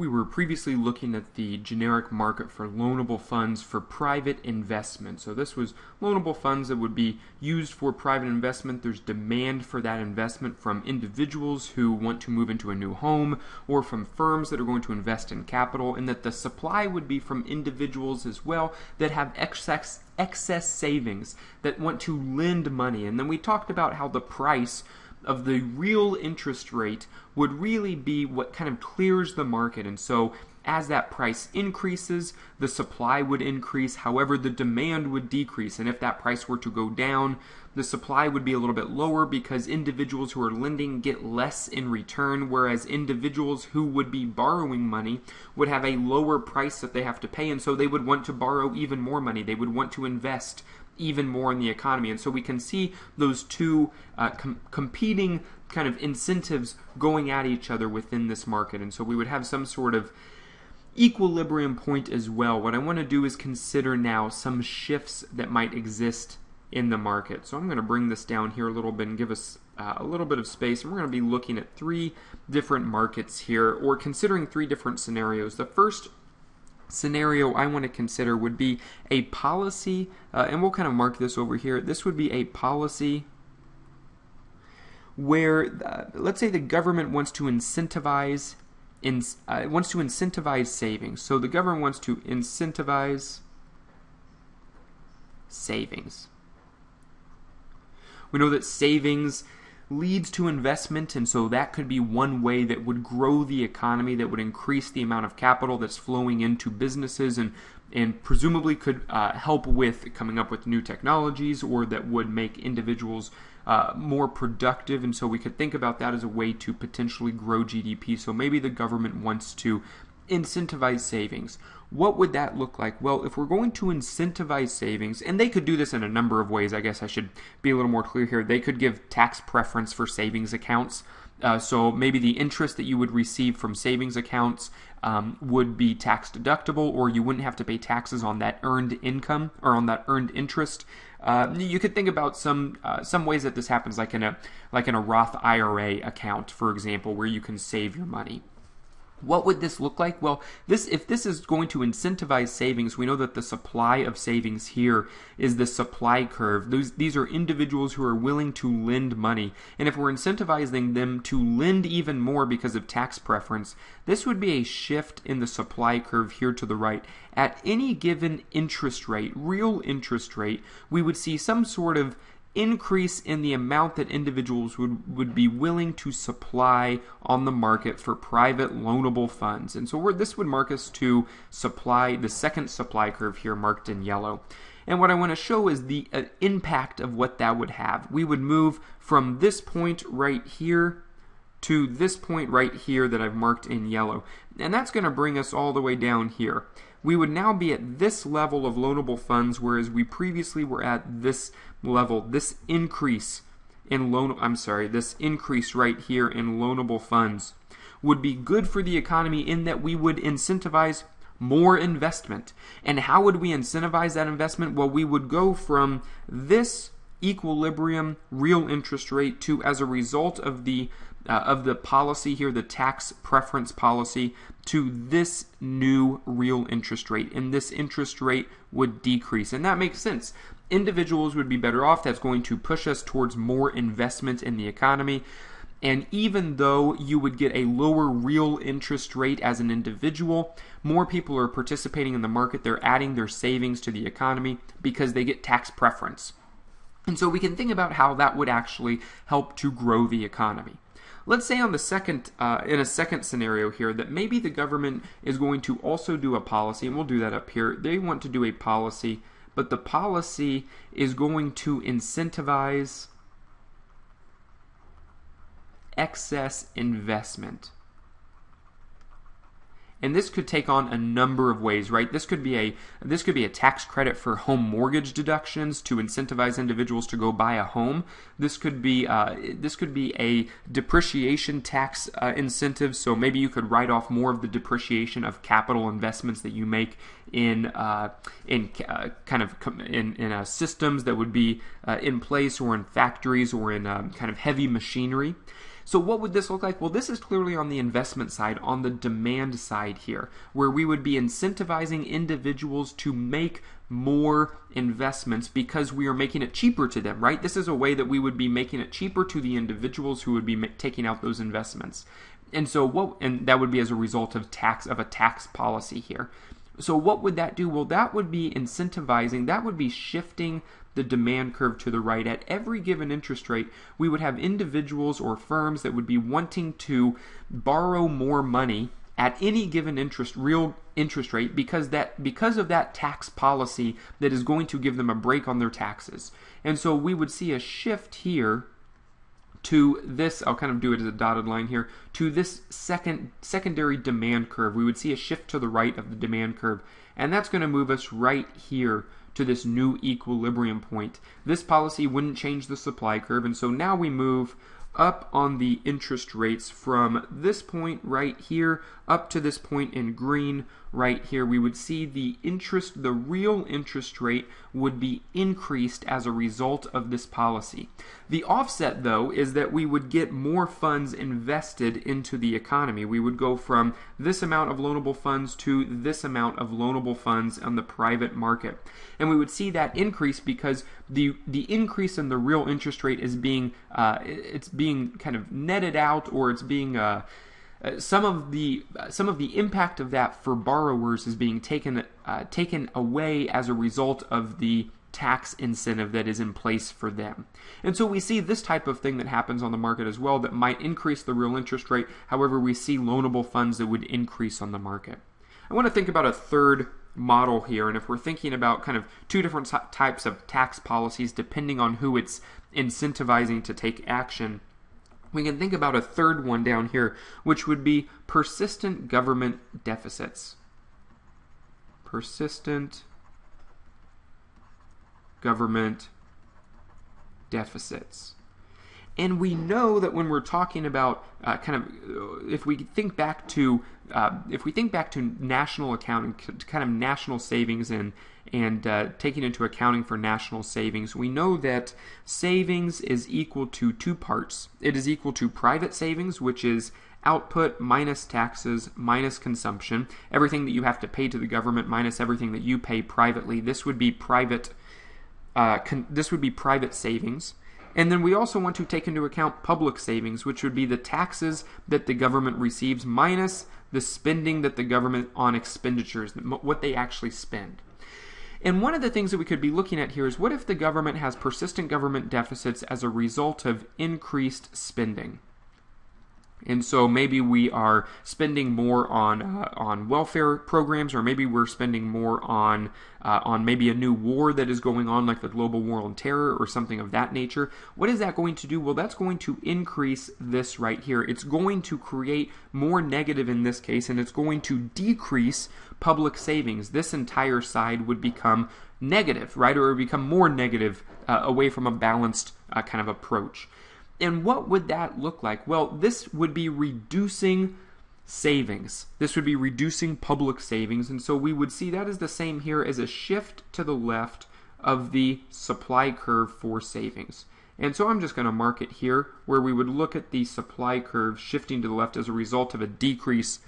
we were previously looking at the generic market for loanable funds for private investment. So this was loanable funds that would be used for private investment. There's demand for that investment from individuals who want to move into a new home or from firms that are going to invest in capital, and that the supply would be from individuals as well that have excess excess savings that want to lend money. And then we talked about how the price of the real interest rate would really be what kind of clears the market. And so as that price increases, the supply would increase. However, the demand would decrease. And if that price were to go down, the supply would be a little bit lower because individuals who are lending get less in return, whereas individuals who would be borrowing money would have a lower price that they have to pay. And so they would want to borrow even more money. They would want to invest even more in the economy. And so we can see those two uh, com- competing kind of incentives going at each other within this market. And so we would have some sort of equilibrium point as well. What I want to do is consider now some shifts that might exist in the market. So I'm going to bring this down here a little bit and give us uh, a little bit of space. And we're going to be looking at three different markets here or considering three different scenarios. The first scenario I want to consider would be a policy, uh, and we'll kind of mark this over here. This would be a policy where, uh, let's say, the government wants to incentivize, in, uh, wants to incentivize savings. So the government wants to incentivize savings. We know that savings leads to investment, and so that could be one way that would grow the economy, that would increase the amount of capital that's flowing into businesses, and and presumably could uh, help with coming up with new technologies, or that would make individuals uh, more productive. And so we could think about that as a way to potentially grow GDP. So maybe the government wants to incentivize savings. What would that look like? Well, if we're going to incentivize savings, and they could do this in a number of ways, I guess I should be a little more clear here. They could give tax preference for savings accounts. Uh, so maybe the interest that you would receive from savings accounts um, would be tax deductible, or you wouldn't have to pay taxes on that earned income or on that earned interest. Uh, you could think about some uh, some ways that this happens, like in a like in a Roth IRA account, for example, where you can save your money. What would this look like? Well, this if this is going to incentivize savings, we know that the supply of savings here is the supply curve. These are individuals who are willing to lend money. And if we're incentivizing them to lend even more because of tax preference, this would be a shift in the supply curve here to the right. At any given interest rate, real interest rate, we would see some sort of increase in the amount that individuals would, would be willing to supply on the market for private loanable funds. And so this would mark us to supply, the second supply curve here marked in yellow. And what I want to show is the uh, impact of what that would have. We would move from this point right here to this point right here that I've marked in yellow. And that's going to bring us all the way down here. We would now be at this level of loanable funds, whereas we previously were at this level, this increase in loan, I'm sorry, this increase right here in loanable funds would be good for the economy in that we would incentivize more investment. And how would we incentivize that investment? Well, we would go from this equilibrium real interest rate to as a result of the uh, of the policy here, the tax preference policy, to this new real interest rate. And this interest rate would decrease. And that makes sense individuals would be better off. That's going to push us towards more investment in the economy. And even though you would get a lower real interest rate as an individual, more people are participating in the market. They're adding their savings to the economy because they get tax preference. And so we can think about how that would actually help to grow the economy. Let's say on the second, uh, in a second scenario here, that maybe the government is going to also do a policy, and we'll do that up here. They want to do a policy but the policy is going to incentivize excess investment. And this could take on a number of ways, right? This could be a this could be a tax credit for home mortgage deductions to incentivize individuals to go buy a home. This could be uh, this could be a depreciation tax uh, incentive. So maybe you could write off more of the depreciation of capital investments that you make in uh, in uh, kind of in in uh, systems that would be uh, in place or in factories or in um, kind of heavy machinery. So, what would this look like? Well, this is clearly on the investment side, on the demand side here, where we would be incentivizing individuals to make more investments because we are making it cheaper to them, right? This is a way that we would be making it cheaper to the individuals who would be taking out those investments. And so what and that would be as a result of tax of a tax policy here. So what would that do? Well, that would be incentivizing, that would be shifting the demand curve to the right. At every given interest rate, we would have individuals or firms that would be wanting to borrow more money at any given interest real interest rate because that because of that tax policy that is going to give them a break on their taxes. And so we would see a shift here to this I'll kind of do it as a dotted line here to this second secondary demand curve. We would see a shift to the right of the demand curve and that's going to move us right here to this new equilibrium point. This policy wouldn't change the supply curve, and so now we move up on the interest rates from this point right here up to this point in green right here, we would see the interest, the real interest rate would be increased as a result of this policy. The offset, though, is that we would get more funds invested into the economy. We would go from this amount of loanable funds to this amount of loanable funds on the private market. And we would see that increase because the the increase in the real interest rate is being uh, it's being kind of netted out or it's being uh, uh, some of the uh, some of the impact of that for borrowers is being taken uh, taken away as a result of the tax incentive that is in place for them. And so we see this type of thing that happens on the market as well that might increase the real interest rate. However, we see loanable funds that would increase on the market. I want to think about a third model here, and if we're thinking about kind of two different types of tax policies depending on who it's incentivizing to take action we can think about a third one down here, which would be persistent government deficits. Persistent government deficits. And we know that when we're talking about uh, kind of, uh, if we think back to, uh, if we think back to national accounting, kind of national savings and and uh, taking into accounting for national savings, we know that savings is equal to two parts. It is equal to private savings, which is output minus taxes minus consumption, everything that you have to pay to the government minus everything that you pay privately. This would be private. Uh, con- this would be private savings. And then we also want to take into account public savings, which would be the taxes that the government receives minus the spending that the government on expenditures, what they actually spend. And one of the things that we could be looking at here is what if the government has persistent government deficits as a result of increased spending? And so maybe we are spending more on uh, on welfare programs, or maybe we're spending more on uh, on maybe a new war that is going on, like the global war on terror or something of that nature. What is that going to do? Well, that's going to increase this right here. It's going to create more negative in this case, and it's going to decrease public savings. This entire side would become negative, right, or become more negative uh, away from a balanced uh, kind of approach. And what would that look like? Well, this would be reducing savings. This would be reducing public savings. And so we would see that is the same here as a shift to the left of the supply curve for savings. And so I'm just going to mark it here where we would look at the supply curve shifting to the left as a result of a decrease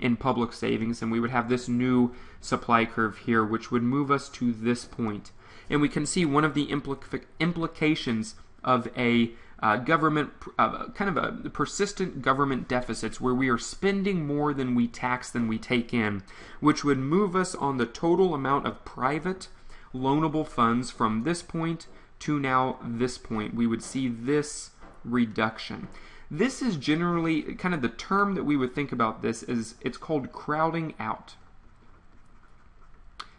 in public savings. And we would have this new supply curve here, which would move us to this point. And we can see one of the implica- implications of a uh, government, uh, kind of a persistent government deficits where we are spending more than we tax than we take in, which would move us on the total amount of private loanable funds from this point to now this point. We would see this reduction. This is generally kind of the term that we would think about this is it's called crowding out.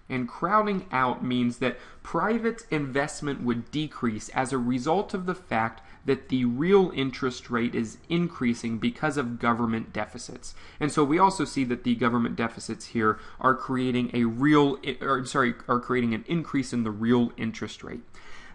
And crowding out means that private investment would decrease as a result of the fact that the real interest rate is increasing because of government deficits. And so we also see that the government deficits here are creating a real or sorry, are creating an increase in the real interest rate.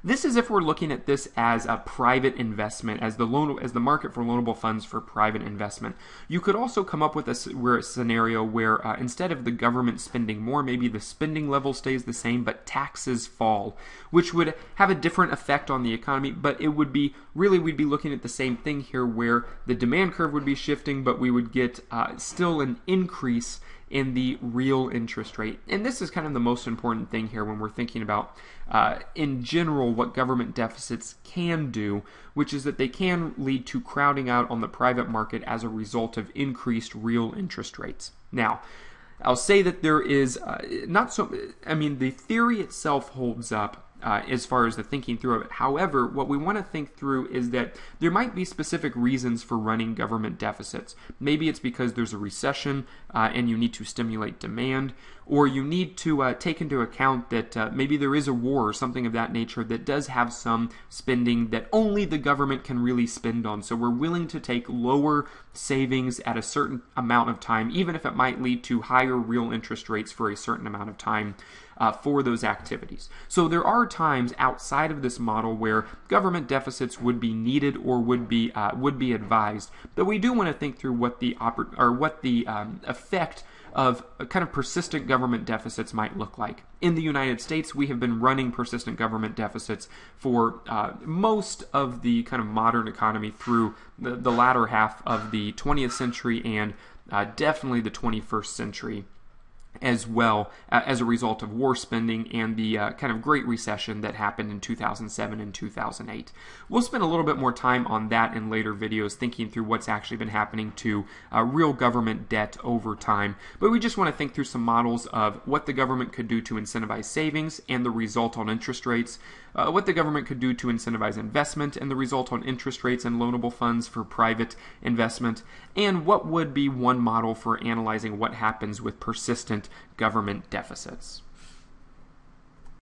This is if we're looking at this as a private investment, as the loan, as the market for loanable funds for private investment. You could also come up with a, where a scenario where uh, instead of the government spending more, maybe the spending level stays the same, but taxes fall, which would have a different effect on the economy. But it would be really we'd be looking at the same thing here, where the demand curve would be shifting, but we would get uh, still an increase in the real interest rate. And this is kind of the most important thing here when we're thinking about, uh, in general, what government deficits can do, which is that they can lead to crowding out on the private market as a result of increased real interest rates. Now, I'll say that there is uh, not so, I mean, the theory itself holds up uh, as far as the thinking through of it. However, what we want to think through is that there might be specific reasons for running government deficits. Maybe it's because there's a recession uh, and you need to stimulate demand, or you need to uh, take into account that uh, maybe there is a war or something of that nature that does have some spending that only the government can really spend on. So we're willing to take lower savings at a certain amount of time, even if it might lead to higher real interest rates for a certain amount of time uh, for those activities. So there are times outside of this model where government deficits would be needed or would be uh, would be advised. But we do want to think through what the or what the um, effect of kind of persistent government deficits might look like. In the United States, we have been running persistent government deficits for uh, most of the kind of modern economy through the, the latter half of the 20th century and uh, definitely the 21st century as well uh, as a result of war spending and the uh, kind of Great Recession that happened in 2007 and 2008. We'll spend a little bit more time on that in later videos, thinking through what's actually been happening to uh, real government debt over time. But we just want to think through some models of what the government could do to incentivize savings and the result on interest rates, uh, what the government could do to incentivize investment and the result on interest rates and loanable funds for private investment, and what would be one model for analyzing what happens with persistent government deficits.